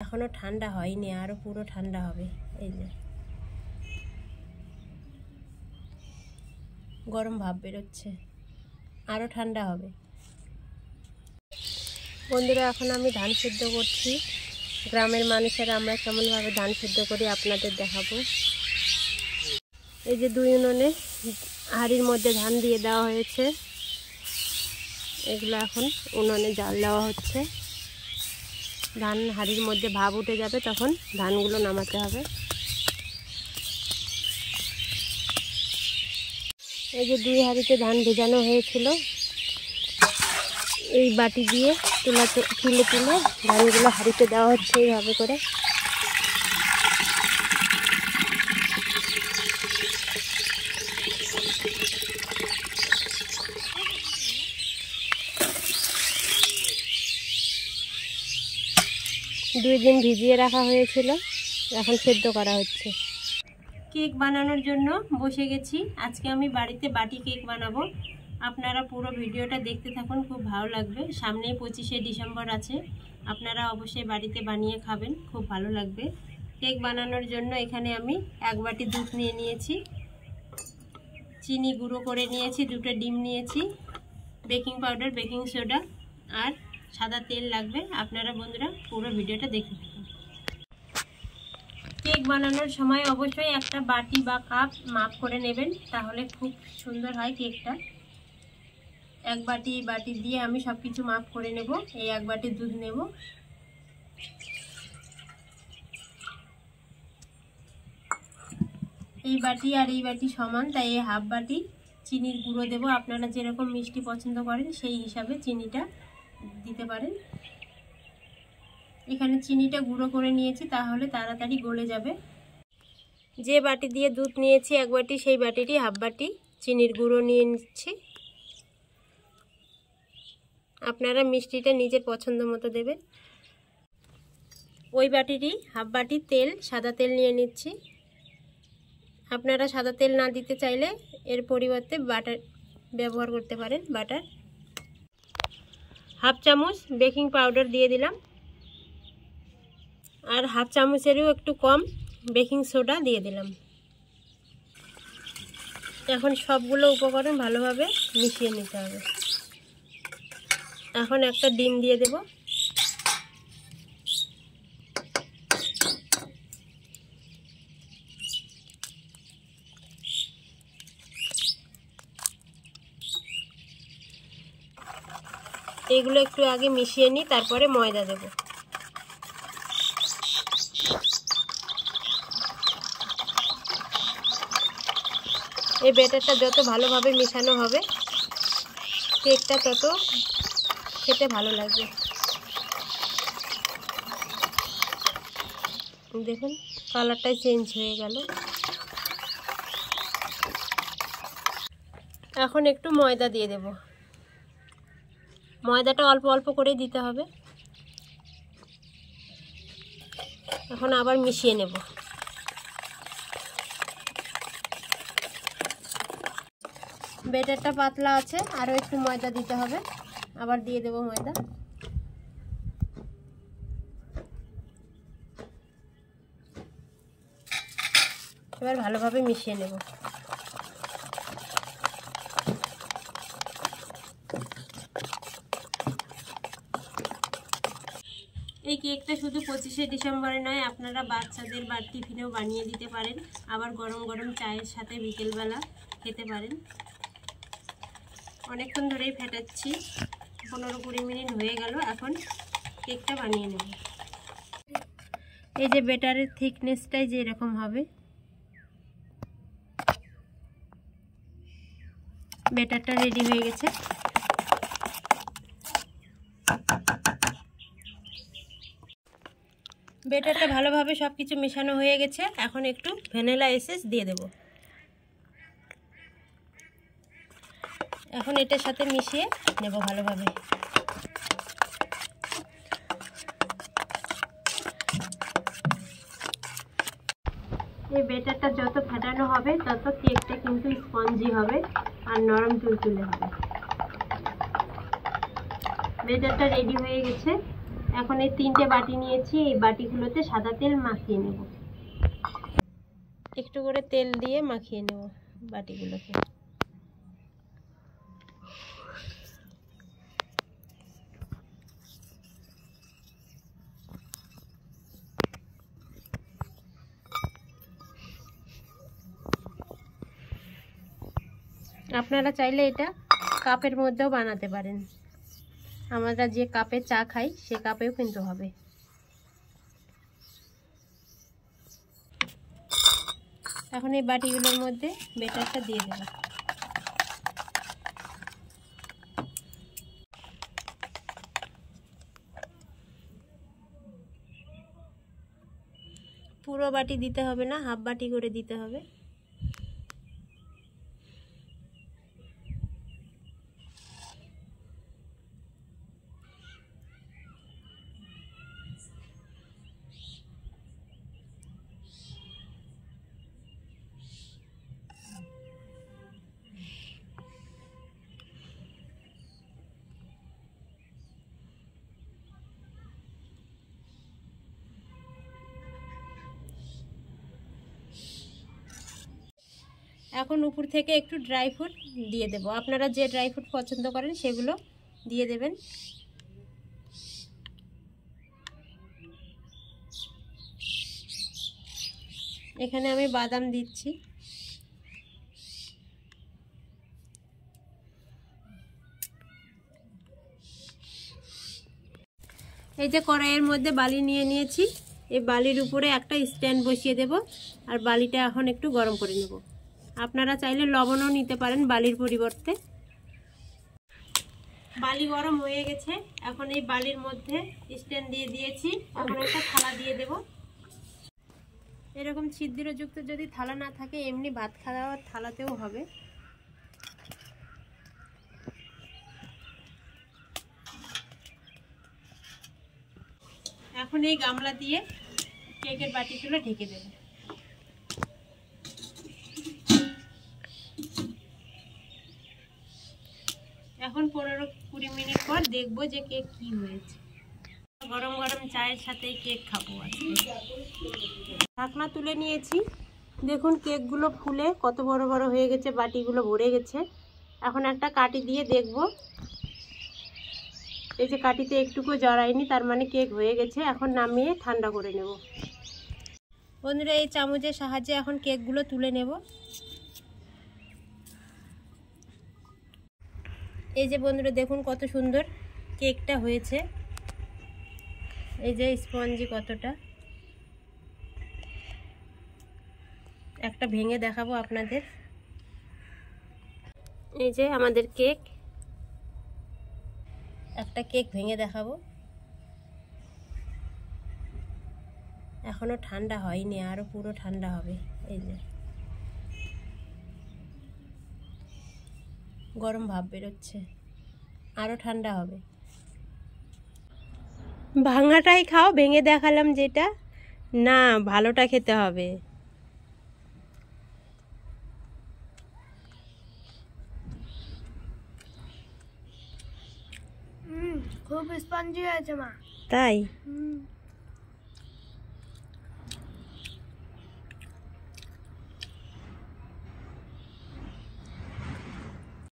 এখনও ঠান্ডা হয়নি আরও পুরো ঠান্ডা হবে, এই যে। গরম ভাব বেরোচ্ছে আরও ঠান্ডা হবে। বন্ধুরা, এখন আমি ধান সিদ্ধ করছি। গ্রামের মানুষেরা আমরা কেমনভাবে ধান সিদ্ধ করি আপনাদের দেখাবো। এই যে দুই উনুনে হাঁড়ির মধ্যে ধান দিয়ে দেওয়া হয়েছে। এগুলো এখন উনুনে জাল দেওয়া হচ্ছে। ধান হাড়ির মধ্যে ভাব উঠে যাবে তখন ধানগুলো নামাতে হবে। এই যে দুই হাড়িতে ধান ভেজানো হয়েছিল, এই বাটি দিয়ে তুলা তুলে তুলে ধানগুলো হাড়িতে দেওয়া হচ্ছে এইভাবে করে। দুই দিন ভিজিয়ে রাখা হয়েছিল, এখন সেদ্ধ করা হচ্ছে। কেক বানানোর জন্য বসে গেছি। আজকে আমি বাড়িতে বাটি কেক বানাবো। আপনারা পুরো ভিডিওটা দেখতে থাকুন, খুব ভালো লাগবে। সামনেই পঁচিশে ডিসেম্বর আছে। আপনারা অবশ্যই বাড়িতে বানিয়ে খাবেন, খুব ভালো লাগবে। কেক বানানোর জন্য এখানে আমি এক বাটি দুধ নিয়ে নিয়েছি। চিনি গুঁড়ো করে নিয়েছি, দুটো ডিম নিয়েছি, বেকিং পাউডার, বেকিং সোডা আর সাদা তেল লাগবে। আপনারা বন্ধুরা পুরো ভিডিওটা দেখতে থাকুন কেক বানানোর সময় অবশ্যই একটা বাটি বা কাপ মাপ করে নেবেন, তাহলে খুব সুন্দর হয় কেকটা। এক বাটি বাটি দিয়ে আমি সব কিছু মাপ করে নেব, এই এক বাটি দুধ নেব। এই বাটি আর এই বাটি সমান, তাই এই হাফ বাটি চিনির গুঁড়ো দেব। আপনারা যেরকম মিষ্টি পছন্দ করেন, সেই হিসাবে চিনিটা দিতে পারেন। এখানে চিনিটা গুঁড়ো করে নিয়েছি, তাহলে তাড়াতাড়ি গলে যাবে। যে বাটি দিয়ে দুধ নিয়েছি, এক বাটি, সেই বাটিটি হাফ বাটি চিনির গুঁড়ো নিয়ে নিচ্ছি। আপনারা মিষ্টিটা নিজের পছন্দ মতো দেবেন। ওই বাটিটি হাফ বাটি তেল, সাদা তেল নিয়ে নিচ্ছি। আপনারা সাদা তেল না দিতে চাইলে এর পরিবর্তে বাটার ব্যবহার করতে পারেন, বাটার। হাফ চামচ বেকিং পাউডার দিয়ে দিলাম। আর হাফ চামচেরও একটু কম বেকিং সোডা দিয়ে দিলাম। এখন সবগুলো উপকরণ ভালোভাবে মিশিয়ে নিতে হবে। এখন একটা ডিম দিয়ে দেব। এগুলো একটু আগে মিশিয়ে নিই, তারপরে ময়দা দেব। এই ব্যাটারটা যত ভালোভাবে মেশানো হবে, কেকটা তত খেতে ভালো লাগবে। দেখুন, কালারটাই চেঞ্জ হয়ে গেল। এখন একটু ময়দা দিয়ে দেব। ময়দাটা অল্প অল্প করে দিতে হবে। এখন আবার মিশিয়ে নেব। বেটারটা পাতলা আছে আরও একটু ময়দা দিতে হবে। আবার দিয়ে দেব ময়দা। এবার ভালোভাবে মিশিয়ে নেব। এই কেকটা শুধু পঁচিশে ডিসেম্বরে নয়, আপনারা বাচ্চাদের বা টিফিনেও বানিয়ে দিতে পারেন। আবার গরম গরম চায়ের সাথে বিকেলবেলা খেতে পারেন। অনেকক্ষণ ধরেই ফেটাচ্ছি। পনেরো কুড়ি মিনিট হয়ে গেল, এখন কেকটা বানিয়ে নেব। এই যে বেটারের থিকনেসটাই যে এরকম হবে। বেটারটা রেডি হয়ে গেছে। বেটারটা ভালোভাবে সব কিছু মেশানো হয়ে গেছে। এখন একটু ভ্যানিলা এসেস দিয়ে দেব। এখন এটার সাথে মিশিয়ে নেব ভালোভাবে। এই বেটারটা যত ফেটানো হবে, তত কেকটা কিন্তু স্পঞ্জি হবে আর নরম তুলতুলে হবে। বেটারটা রেডি হয়ে গেছে। এখন এই তিনটে বাটি নিয়েছি, এই বাটিগুলোতে সাদা তেল মাখিয়ে নেব। একটু করে তেল দিয়ে মাখিয়ে নেব বাটিগুলোকে। আপনারা চাইলে এটা কাপের মধ্যেও বানাতে পারেন। আমরা যে কাপে চা খাই, সে কাপেও কিন্তু হবে। এখন এই বাটিগুলোর মধ্যে বেটারটা দিয়ে দেব। পুরো বাটি দিতে হবে না, হাফ বাটি করে দিতে হবে। এখন উপর থেকে একটু ড্রাই ফ্রুট দিয়ে দেব। আপনারা যে ড্রাই ফ্রুট পছন্দ করেন সেগুলো দিয়ে দেবেন। এখানে আমি বাদাম দিচ্ছি। এই যে কড়াইয়ের মধ্যে বালি নিয়ে নিয়েছি। এই বালির উপরে একটা স্ট্যান্ড বসিয়ে দেব। আর বালিটা এখন একটু গরম করে নেব। আপনারা চাইলে লবণও নিতে পারেন বালির পরিবর্তে। বালি গরম হয়ে গেছে। এখন এই বালির মধ্যে স্ট্যান্ড দিয়ে দিয়েছি। এখন একটা থালা দিয়ে দেব। এরকম ছিদ্রযুক্ত যদি থালা না থাকে, এমনি ভাত খাওয়ার থালাতেও হবে। এখন এই গামলা দিয়ে কেকের বাটিগুলো ঢেকে দেব। এখন পনেরো কুড়ি মিনিট পর দেখব যে কেক কি হয়েছে। গরম গরম চায়ের সাথে কেক খাব ঢাকনা তুলে নিয়েছি। দেখুন কেকগুলো ফুলে কত বড় বড় হয়ে গেছে, বাটিগুলো ভরে গেছে। এখন একটা কাটি দিয়ে দেখব। এই যে কাটিতে একটুকু জড়ায়নি, তার মানে কেক হয়ে গেছে। এখন নামিয়ে ঠান্ডা করে নেব। বন্ধুরা, এই চামচের সাহায্যে এখন কেকগুলো তুলে নেব। এই যে বন্ধুরা, দেখুন কত সুন্দর কেকটা হয়েছে। এই যে স্পঞ্জি কতটা। একটা ভেঙে দেখাবো আপনাদের। এই যে আমাদের কেক। একটা কেক ভেঙে দেখাবো। এখনও ঠান্ডা হয়নি, আরও পুরো ঠান্ডা হবে। এই যে। গরম ভাব বেরোচ্ছে। আরও ঠান্ডা হবে। ভাঙাটাই খাও ভেঙে দেখালাম যেটা। না ভালোটা খেতে হবে। খুব স্পঞ্জি হয়েছে মা। তাই? হুম।